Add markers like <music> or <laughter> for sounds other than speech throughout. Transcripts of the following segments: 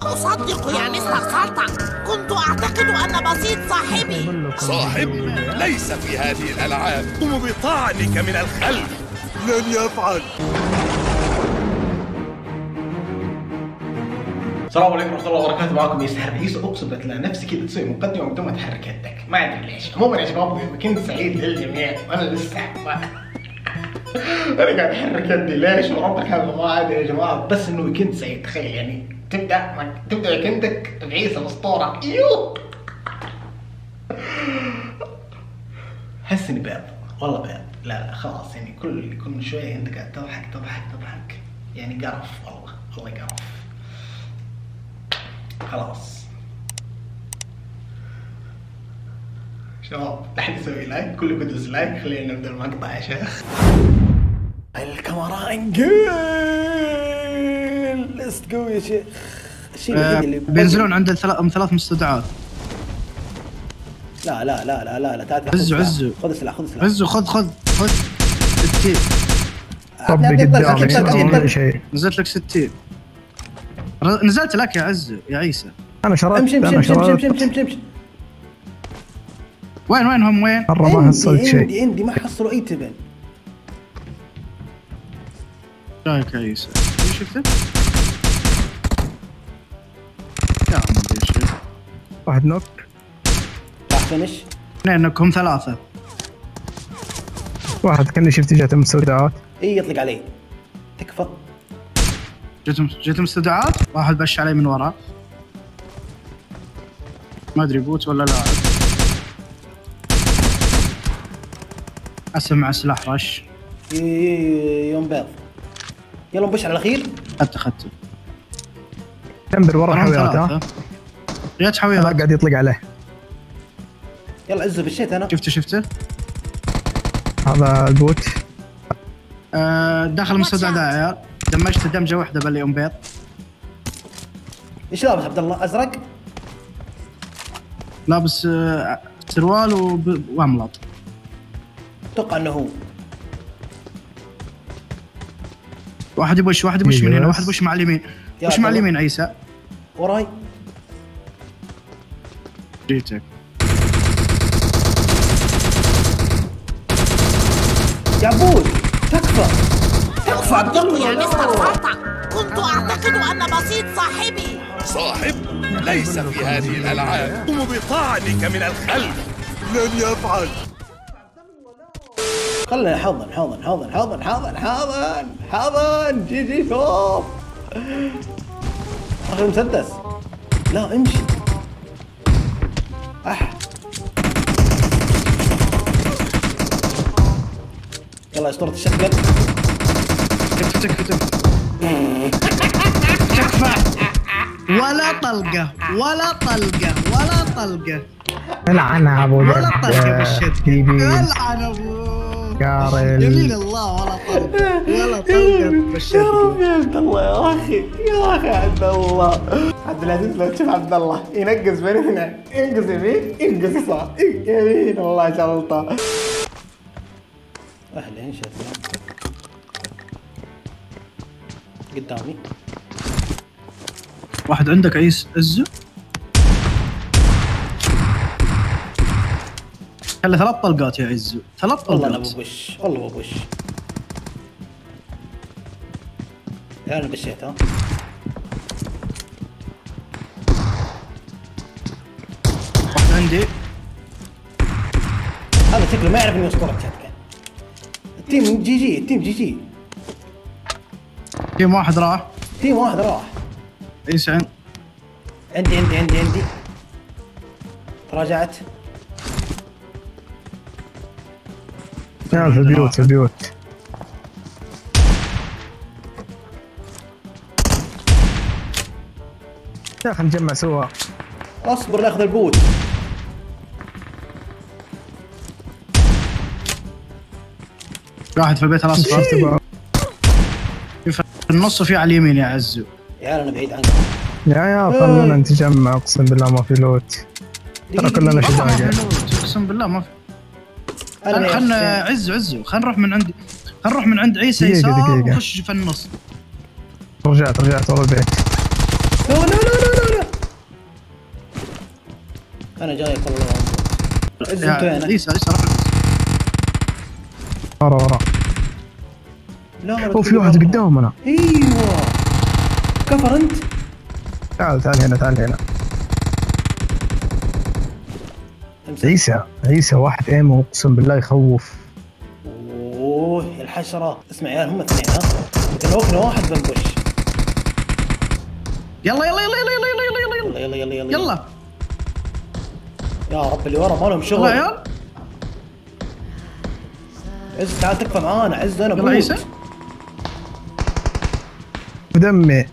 أصدق يا مستر سلطة كنت أعتقد أن بسيط صاحبي. صاحب ليس في هذه الألعاب. قم بطعنك من الخلف لن يفعل. السلام عليكم ورحمة الله وبركاته. معكم يسحر عيسى اقسم بالله نفسي كده تسوي مقدمة ما تحرك يدك ما ادري ليش عموما يا شباب كنت سعيد للجميع. وأنا لسه <laughs> أنا قاعد أحرك يدي. ليش وربك هذا ما ادري يا جماعة. بس إنه كنت سعيد. تخيل يعني. تبدأ تبدأ كنتك بعيسى الأسطورة. يو حس إني بيض والله بيض لا لا خلاص يعني كل كل شوية أنت قاعد تضحك تضحك تضحك. يعني قرف والله. والله قرف خلاص. شباب لا حد يسوي like كلكم دوس لايك خلينا نبدأ المقطع يا شيخ. الكاميرا angle let's go يا شيخ الشيء آه، الوحيد اللي بينزلون عند الثلاث من ثلاث مستودعات. لا لا لا لا لا لا تعال عزو، عزو. خذ السلاح خذ السلاح. عزو خذ خذ خذ. 60 طبي قدامي شيء. نزلت لك 60 ر- نزلت لك يا عزو يا عيسى. أنا شريت امشي امشي امشي امشي امشي امشي امشي. وين وين هم وين؟ مره ما حصلت شيء. عندي عندي ما حصلوا أي تبن. رايك يا عيسى؟ شفته؟ واحد knock. راح finish. اثنين انكم ثلاثة. واحد كأني شفت جات المستودعات إي يطلق علي. تكفى. جتهم جتهم مستودعات؟ واحد push علي من ورا. ما أدري bot ولا لا. أسمع سلاح رش. يوم بيض. يلا ن push على الأخير. اخذته اخذته تنبر ورا الحاويات ها؟ ثلاثة جت هذا قاعد يطلق عليه. يلا عزو بشيت أنا. شفته شفته. هذا البوت. آه داخل المستودع ده يا. عيال دمجت دمجة واحدة باليوم بيض. إيش لابس عبد الله؟ أزرق؟ لابس آه سروال وب- واملط أتوقع إنه هو. واحد يبش واحد يبش من هنا. واحد يبش مع اليمين. يا وش مع. اليمين عيسى. وراي. جيتك يا عبود تكفى. تكفى. عبد يا مستر سلطة كنت أعتقد أن بسيط صاحبي. صاحب ليس في هذه الألعاب. قم بطعنك من الخلف. لن يفعل. خلنا حاضن حاضن حاضن حاضن حاضن حاضن حاضن. جي جي شوف. اخر المسدس لا امشي. أح. يلا أسطورة الشكل تكفى تكفى تكفى تكفى. ولا طلقة ولا طلقة ولا طلقة. العنها ابو ولا طلقة بالشد العن أبوك قارل. يمين الله ولا طلقه ولا طلقه بالشد يا عبد الله يا أخي يا أخي عبد الله. عبد العزيز لو تشوف عبد الله. ينقز بين اثنين ينقز يمين ينقز يسار. يمين الله جلطه اهلين شكلهم قدامي. واحد عندك عيس عزو خلى ثلاث طلقات يا عزو. ثلاث والله أنا طلقات. ب push والله ب push أنا بشيت ها. واحد عندي. هذا شكله ما يعرف إني أسطورة shotgun ال team GG ال team GG. team واحد راح. team واحد راح. عند عندي عندي عندي عندي. تراجعت يا في البيوت في البيوت يا أخي نجمع سوا. اصبر ناخذ ال bot. واحد في البيت الأصفر. في النص وفي على اليمين يا عزو. يا أنا بعيد عنكم يا يا خلونا نتجمع أقسم بالله ما في لوت. ترى كلنا لوت، أقسم بالله ما في خلنا عز عز خلنا نروح من عند خلنا نروح من عند عيسى يسار ونخش في النص. رجعت رجعت ورا البيت. لا لا لا لا لا أنا جايك والله عز انت وين؟ عيسى عيسى روح ورا ورا. لا اوه في واحد. قدامنا. أيوه. كفر أنت؟ تعال تعال هنا تعال هنا. عيسى عيسى واحد ايمو أقسم بالله يخوف. أوه يا الحشرة. اسمع يا هم اثنين ها؟ اذا نوكنا واحد بنبش يلا يلا يلا يلا يلا يلا يلا يلا. يلا يلا يلا يلا. يلا. يا رب اللي ورا ما لهم يلا شغل عيال عز تعال تكفى معانا. عز أنا يلا. عيسى. ودمي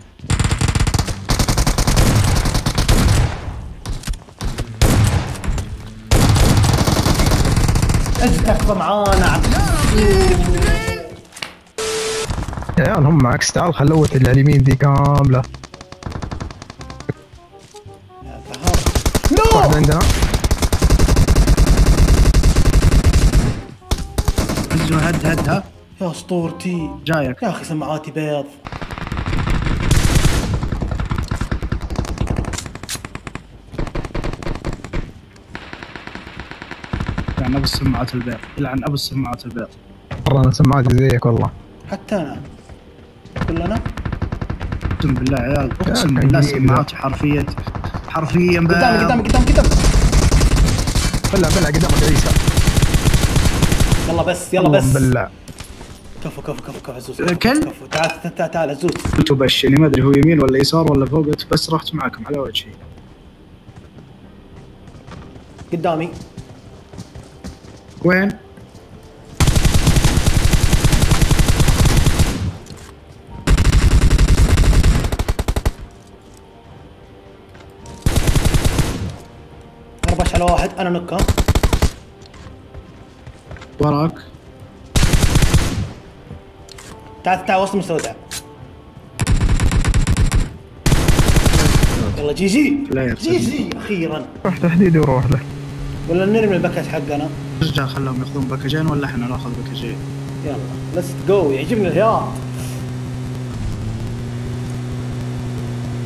تكفى معانا. يا عيال هم عكس تعال خلوت اللي على اليمين دي كاملة. يا. واحد لا عندنا هد هد ها. يا اسطورتي. جايك. يا أخي سماعاتي بيض. يلعن أبو السماعات البيض يلعن أبو السماعات البيض والله أنا سمعت زيك والله. حتى أنا. كلنا؟ أقسم بالله يا عيال أقسم بالله. سماعاتي حرفيا حرفيا قدامي قدامي قدامي قدامي بلع بلع قدامك عيسى. يلا بس يلا بس. بلع كفو كفو كفو كفو عزوز. كل؟ كفو تعال تعال تعال, تعال عزوز. قلت بشني ما أدري هو يمين ولا يسار ولا فوق بس رحت معكم على وجهي. قدامي. وين؟ اربش على واحد أنا نكة. وراك. تعال تعال وسط مستودع يلا جي جي. جي جي أخيرا. روح تحديدي وروح له ولا نرمي الباكج حقنا. رجع خلهم ياخذون باكجين ولا إحنا ناخذ باكجين يلا ليتس جو يعجبني الهياط.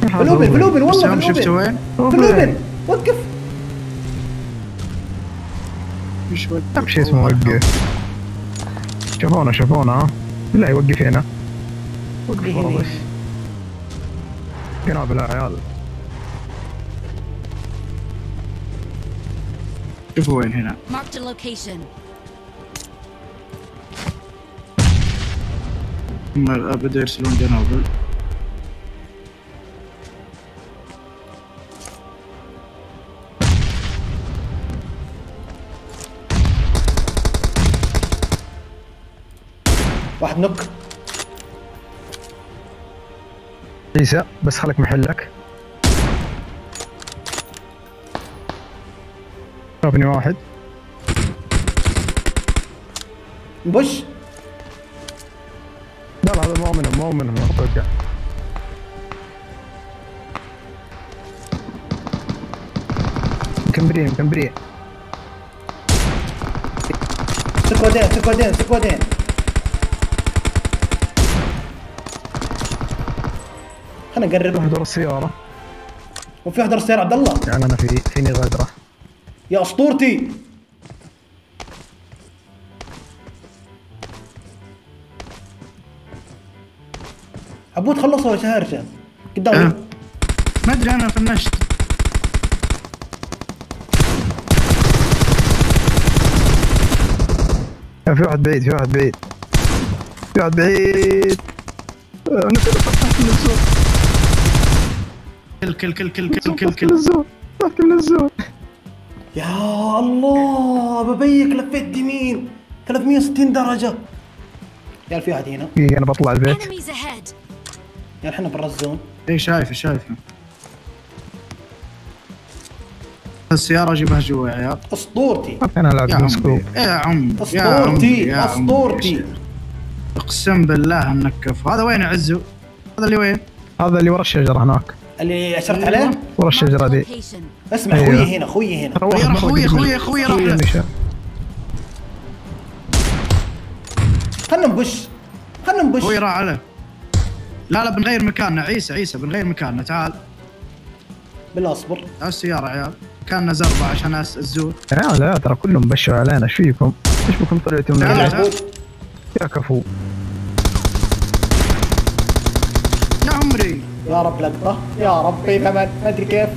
بلوبن بلوبن بس والله شفته وين؟ بلوبن وقف. إيش وين؟ امشي اسمه وقف. شوفونا ها لا يوقف هنا. وقف ورا هنا. بس. قنابل يا شوفوا وين هنا. Marked a location. هم بدوا يرسلون جنوبل واحد نك عيسى بس خلك محلك. شافني واحد. push. لا لا هذا مو منهم مو منهم أتوقع مكمبرين مكمبرين سكوادين سكوادين سكوادين خلنا نقرب. واحد ورا السيارة. وفي واحد رسال عبد الله. يعني أنا في فيني غدرة يا اسطورتي عبود خلصوا يا شهرجة قدامي أه. ما أدري أنا فنشت في واحد بعيد في واحد بعيد. في واحد بعيد. آه، نزل تحت من الزون كل كل كل كل كل كل. تحت من كل الزون تحت من الزون يا الله ببيك لفيت يمين. 360 درجة. يا في واحد هنا دقيقة أنا بطلع البيت. يا إحنا برا الزون. اي شايفه شايفه السيارة اجيبها جوا يا. عيال أسطورتي. أنا العب يا عمي. يا عمي يا أسطورتي يا. أسطورتي. أقسم بالله إنك كفو. هذا وين عزو؟ هذا اللي وين؟ هذا اللي ورا الشجرة هناك. اللي أشرت عليه؟ ورا دي location. اسمع أيوه. خويي هنا خويي هنا. ترى واحد يا مرة خوي قدمي. خوي خوي راح خوي له. مشى خلنا نبش. خلنا نبش. خوي راح عليه. لا لا بنغير مكاننا. عيسى عيسى بنغير مكاننا. تعال. بالله أصبر. تعال السيارة يا عيال. كان زربة عشان الزود. لا لا ترى كلهم بشوا علينا. إيش فيكم؟ إيش بكم طلعتوا من؟ يا كفو. يا عمري. يا رب لقطة يا ربي ما أدري كيف.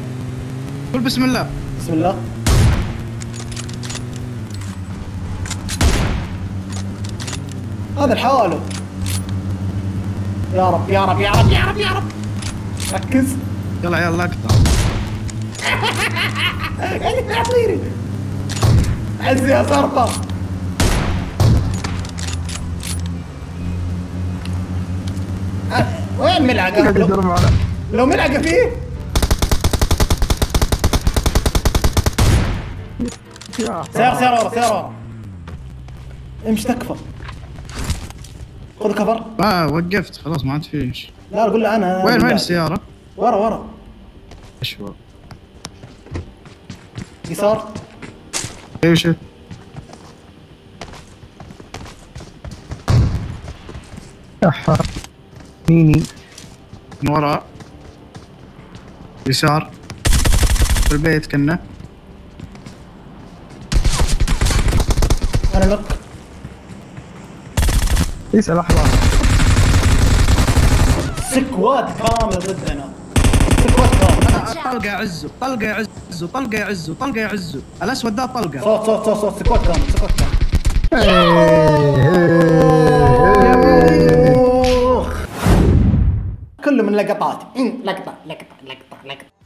قول بسم الله. بسم الله. هذا لحاله يا رب يا رب يا رب يا رب يا رب. ركز. يلا يلا اقطع قاعد تعطيني عز يا زربة وين؟ قاعد لو, ملعقة فيه؟ يا سيارة سيارة ورا سيارة ورا. امشي تكفى. خذ كفر آه وقفت. خلاص ما عاد فيش لا قول له أنا. وين وين السيارة؟ ورا ورا. اشوى يسار. إيش أحا. ميني من وراء. يسار. في البيت كنا. أنا لك. ليس لحظة سكواد كامل ضدنا. سكواد كامل. طلقة يعزه طلقة يعزه طلقة يعزه طلقة يعزه الأسود ده طلقة. صوت صوت صوت صوت squad كامل squad كامل. من لقطات. إن لقطة لقطة لقطة لقطة.